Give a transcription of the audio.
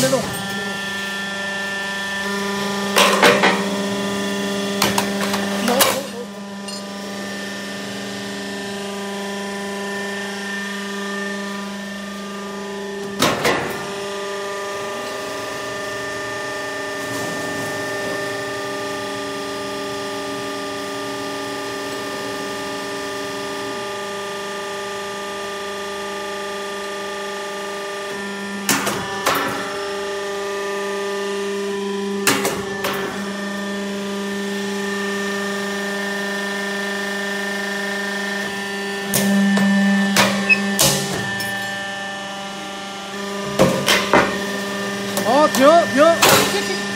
别动好，停停。